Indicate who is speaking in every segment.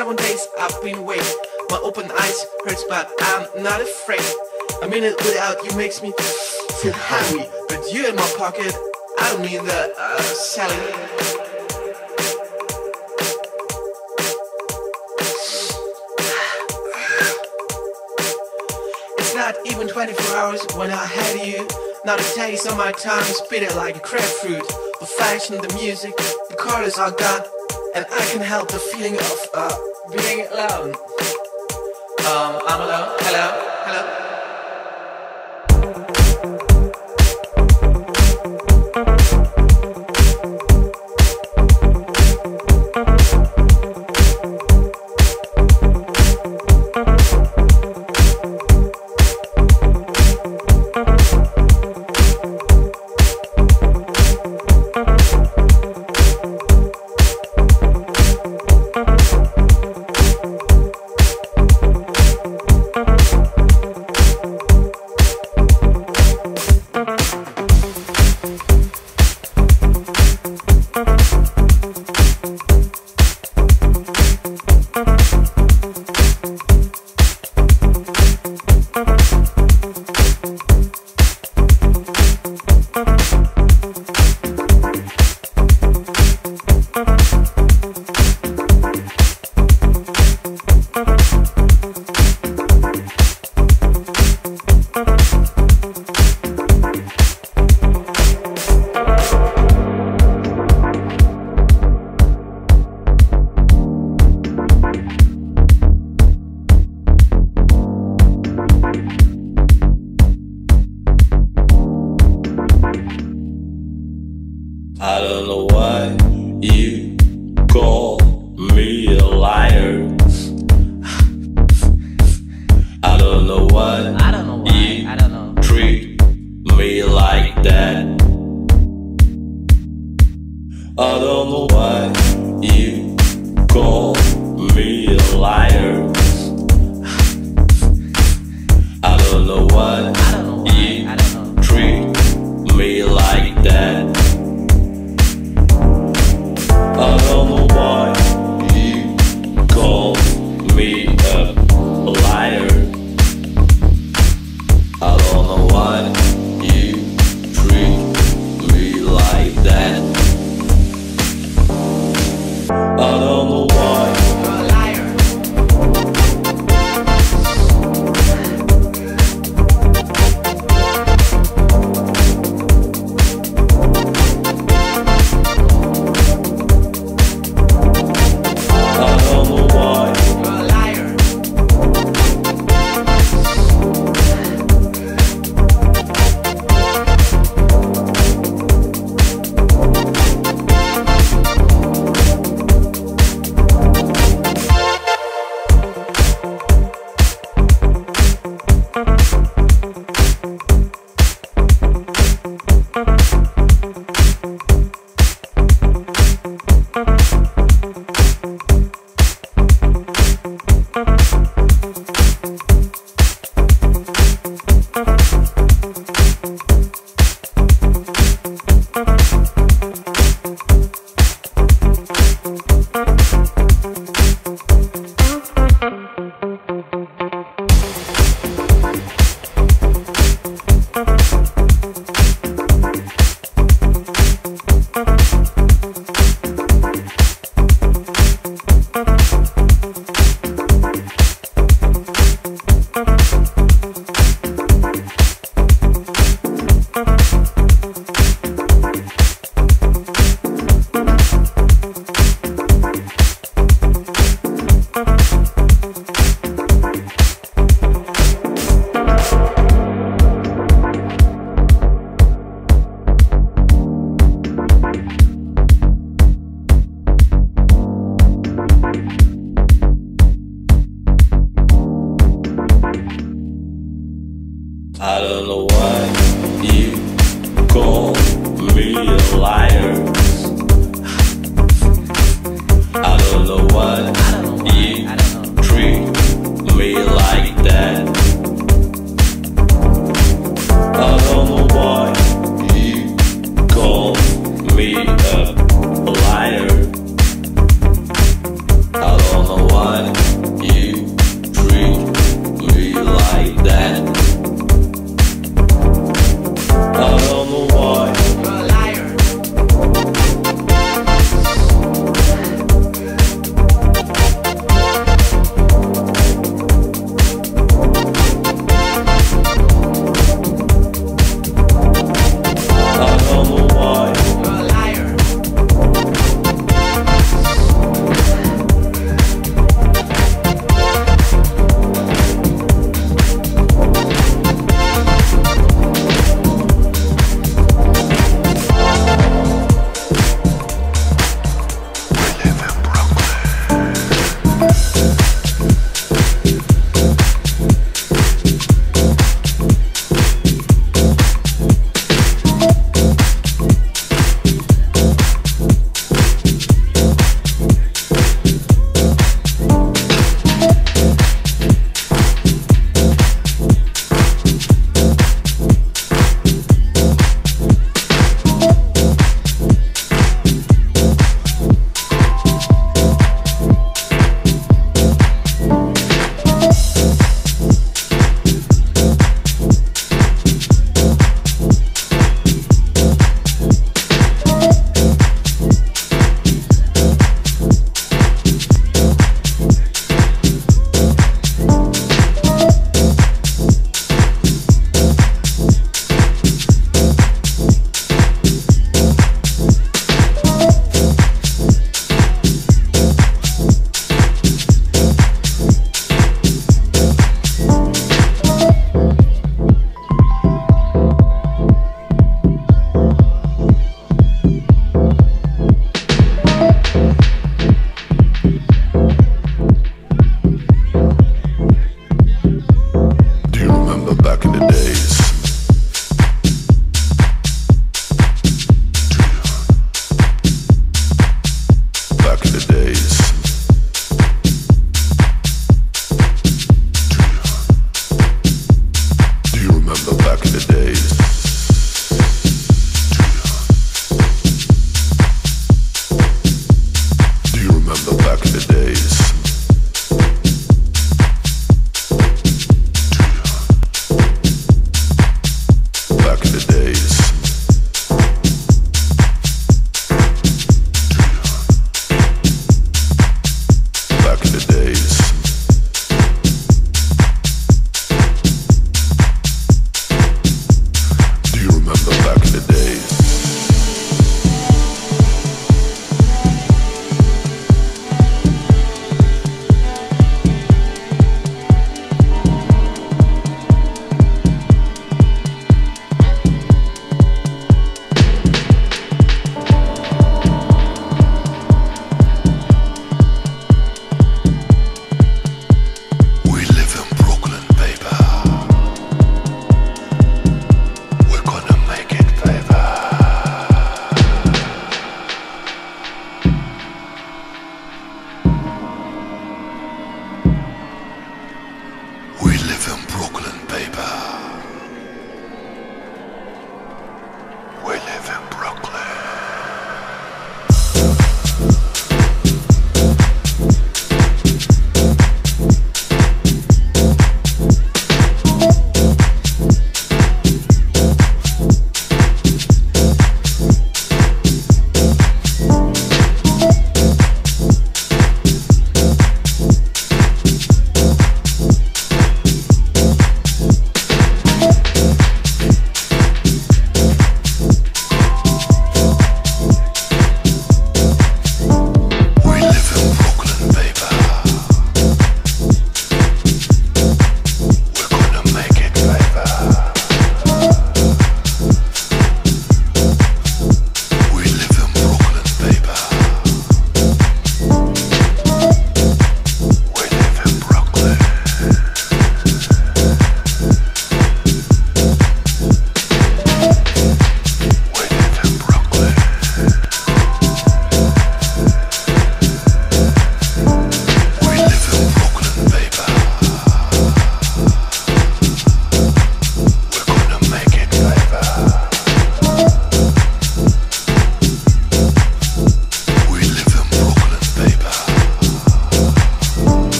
Speaker 1: It's seven days I've been waiting. My open eyes hurts, but I'm not afraid. A minute without you makes me feel hungry, but you in my pocket, I don't need the uh, Sally. not even 24 hours when I had you. Now the taste on my tongue is bitter like a grapefruit. The fashion, the music, the colors are gone, and I can help the feeling of uh, being alone. Um, I'm alone. Hello, hello.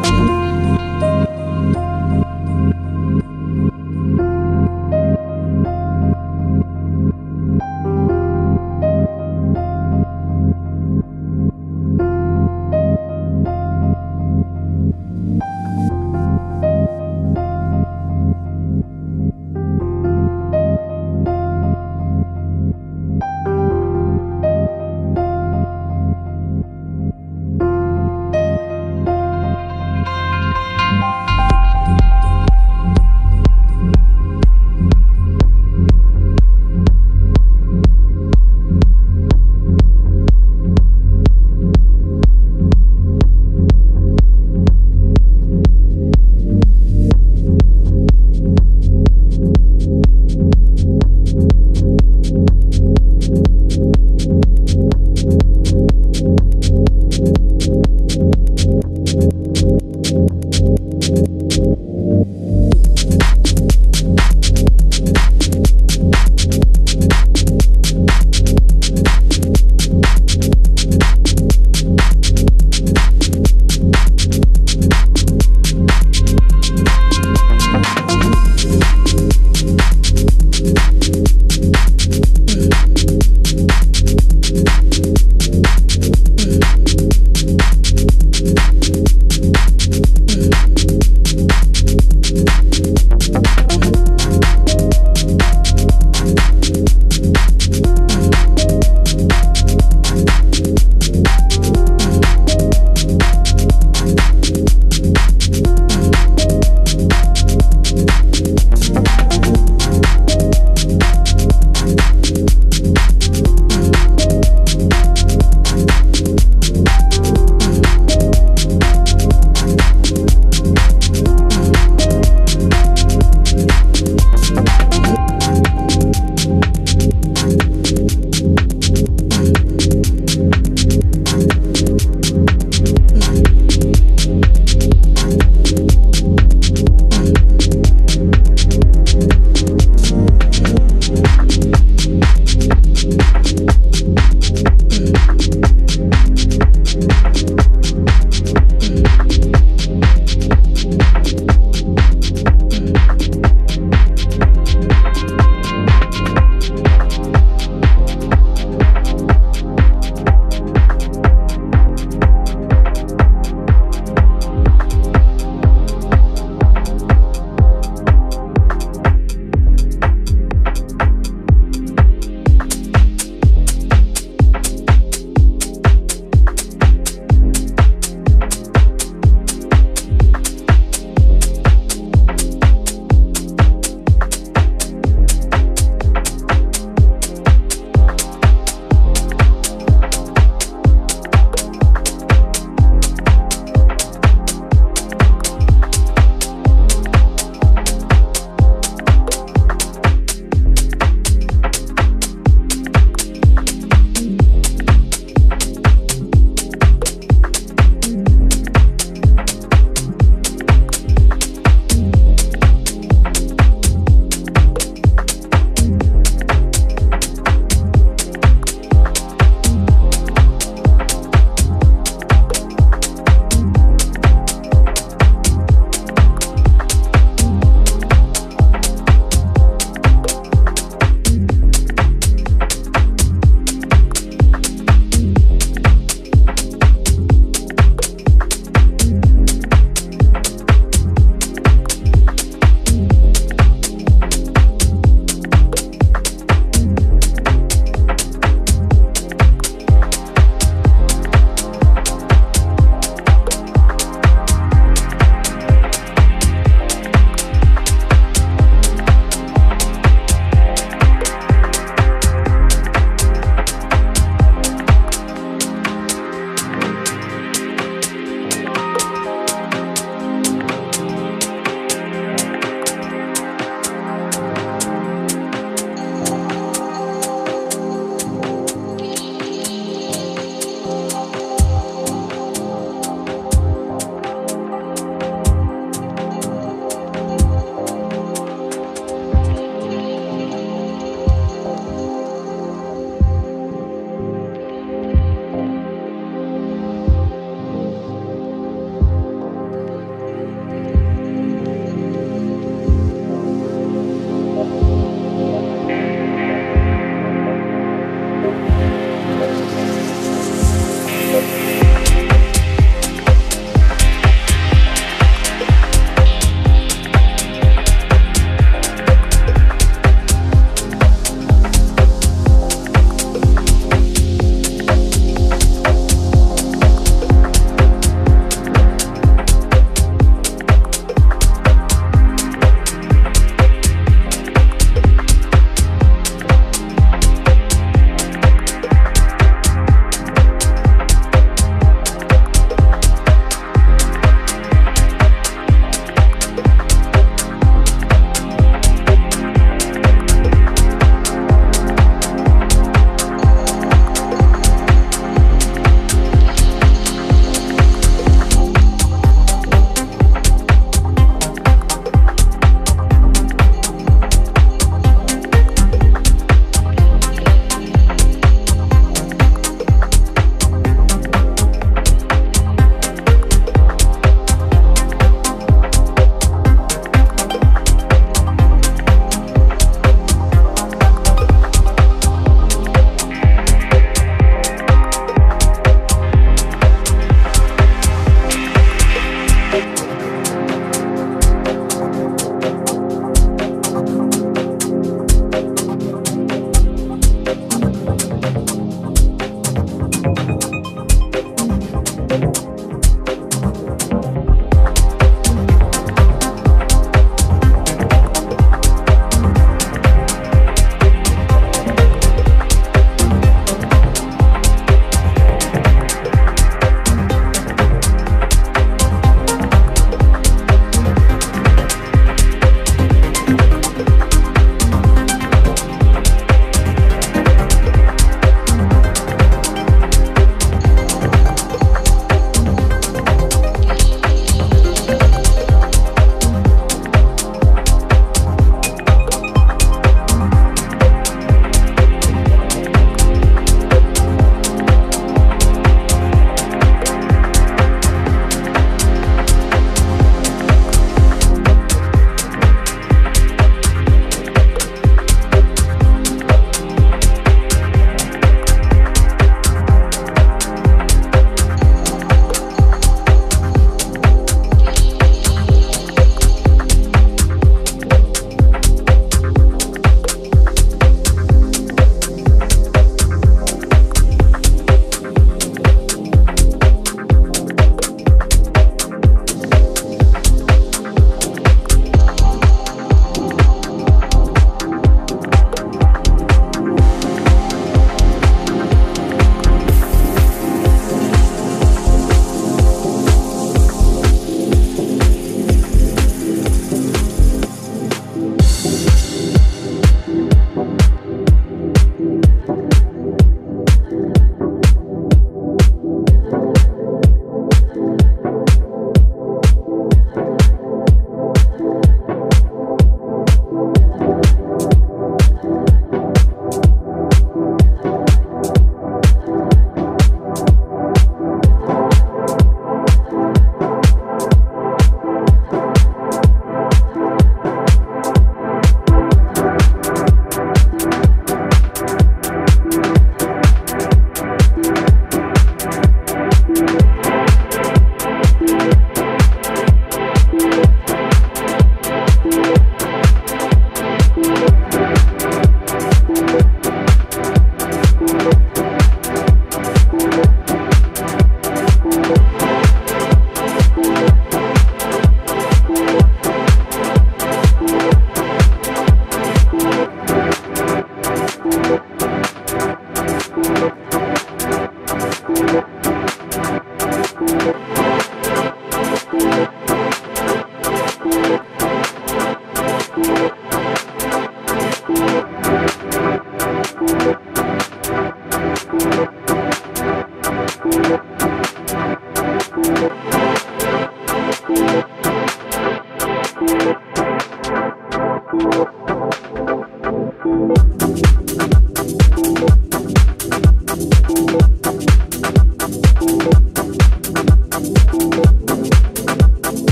Speaker 2: Bye.